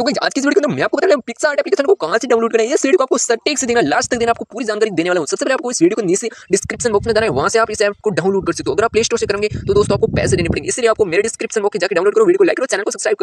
तो guys, आज की वीडियो के अंदर मैं आपको बता रहा पिक्सा पिक्सार्ट एप्लीकेशन को कहाँ से डाउनलोड करना है? इस वीडियो को आपको सटीक से देना लास्ट तक देना आपको पूरी जानकारी देने वाला हूँ। सबसे पहले आपको इस वीडियो को नीचे डिस्क्रिप्शन बॉक्स में जाना है वहाँ से आप इस ऐप को डाउनलोड कर सकते हो। अगर आप प्ले स्टोर से करेंगे तो दोस्तों आपको पैसे देने पड़ेंगे। इसलिए आपको मेरे डिस्क्रिप्शन बॉक्स में जाकर डाउनलोड करो वीडियो को लाइक करो चैनल को सब्सक्राइब करो।